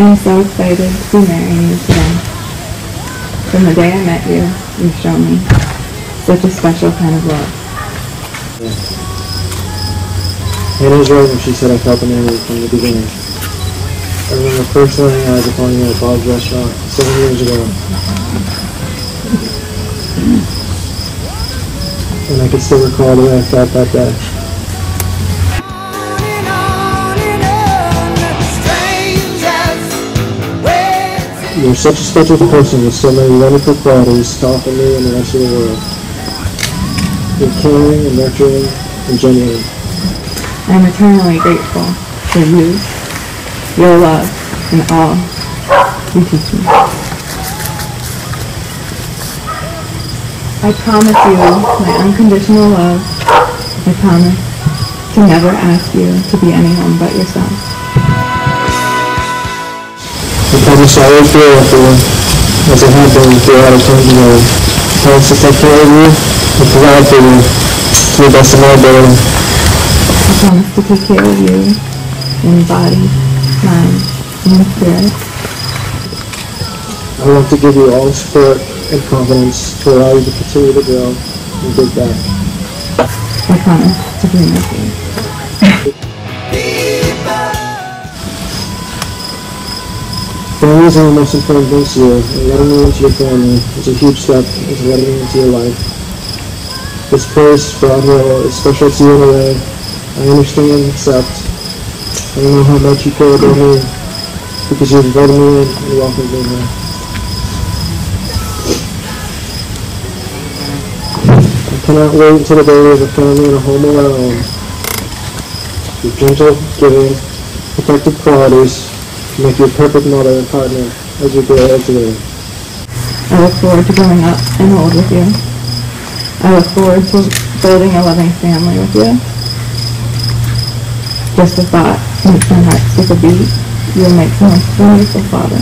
I'm so excited to be marrying you today. From the day I met you, you've shown me such a special kind of love. Hannah was right when she said I felt enamored from the beginning. I remember first laying eyes upon you at Bob's restaurant seven years ago. And I can still recall the way I felt that day. You're such a special person with so many wonderful qualities to offer me and the rest of the world. You're caring and nurturing and genuine. I'm eternally grateful for you, your love, and all you teach me. I promise you my unconditional love. I promise to never ask you to be anyone but yourself. Throughout our time together. I promise to take care of you and provide for you to the best of my ability. I promise to take care of you in body, mind, and spirit. I want to give you all the support and confidence to allow you to continue to grow and give back. I promise to be with you. Families are the most important things to you, and letting me into your family is a huge step into letting me into your life. This place, Broad Hill, is special to you in a way I understand and accept. I don't know how much you care about me because you've invited me in and welcomed me here. I cannot wait until the day have a family and a home of own. Your gentle, giving, protective qualities make you a perfect mother and partner as you grow old together. I look forward to growing up and old with you. I look forward to building a loving family with you. Just the thought makes my heart skip a beat. You'll make the most wonderful father.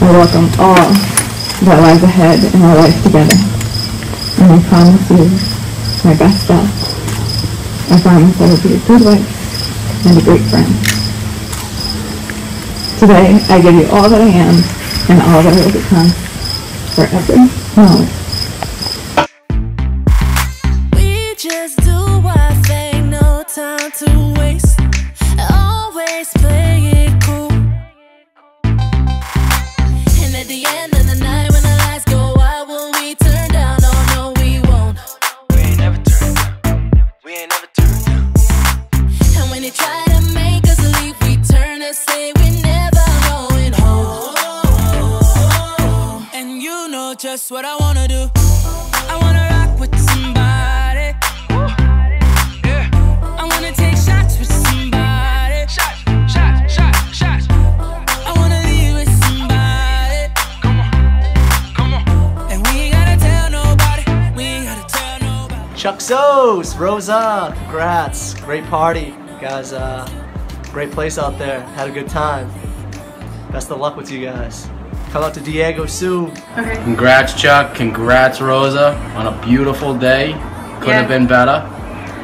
I welcome all that lies ahead in our life together. And I promise you my best self. I promise I will be a good wife and a great friend. Today, I give you all that I am and all that I will become forever. And just what I wanna do. I wanna rock with somebody. Yeah. I wanna take shots with somebody. Shots, shots, shots, shots. I wanna leave with somebody. Come on, come on. And we ain't gotta tell nobody. Chuck Sos, Rosa, congrats. Great party. Guys, uh, great place out there. Had a good time. Best of luck with you guys. Come out to Diego soon. Congrats, Chuck. Congrats, Rosa, on a beautiful day. Couldn't Yeah. have been better.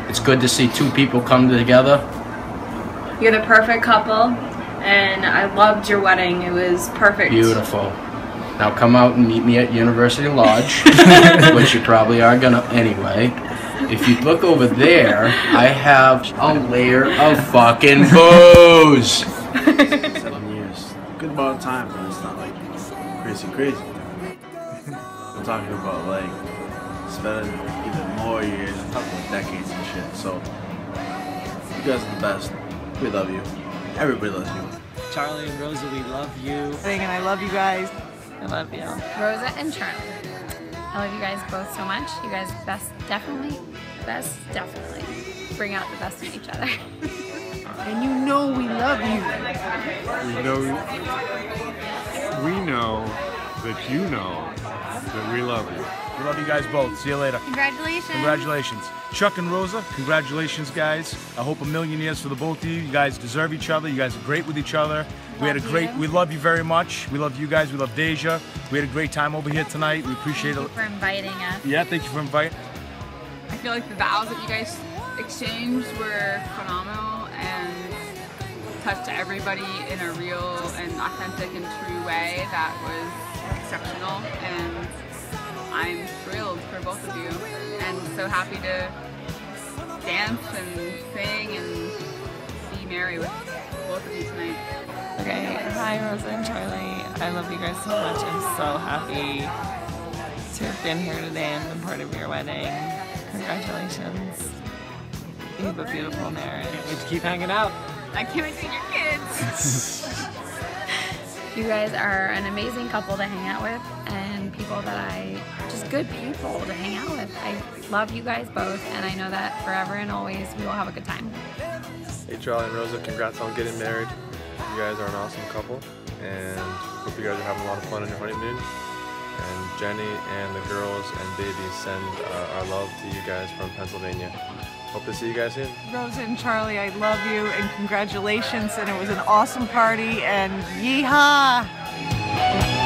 It's good to see two people come together. You're the perfect couple, and I loved your wedding. It was perfect. Beautiful. Now come out and meet me at University Lodge, which you probably are gonna anyway. If you look over there, I have a layer of fucking booze. seven years. Good amount of time, but it's crazy, crazy. I'm talking about like spending even more years. I'm talking about decades and shit. So you guys are the best. We love you. Everybody loves you. Charlie and Rosa, we love you. And I love you guys. I love you. Rosa and Charlie. I love you guys both so much. You guys best definitely, best definitely bring out the best in each other. And you know we love you. We know, we know that you know that we love you. We love you guys both. See you later. Congratulations. Congratulations. Chuck and Rosa, congratulations, guys. I hope a million years for the both of you. You guys deserve each other. You guys are great with each other. we had a great, you. we love you very much. We love you guys. We love Deja. We had a great time over here tonight. We appreciate Thank it. you for inviting us. Yeah, thank you for inviting. I feel like the vows that you guys exchanged were phenomenal and touched everybody in a real and authentic and true way that was exceptional. And I'm thrilled for both of you and so happy to dance and sing and be merry with both of you tonight. Okay, hi Rosa and Charlie. I love you guys so much. I'm so happy to have been here today and been part of your wedding. Congratulations. You have a beautiful marriage. Let's keep hanging out. I can't wait to meet your kids. You guys are an amazing couple to hang out with and people that I, just good people to hang out with. I love you guys both and I know that forever and always we will have a good time. Hey Charlie and Rosa, congrats on getting married. You guys are an awesome couple, and hope you guys are having a lot of fun on your honeymoon. And Jenny and the girls and baby send uh, our love to you guys from Pennsylvania. Hope to see you guys soon. Rosa and Charlie, I love you and congratulations. And it was an awesome party and yeehaw!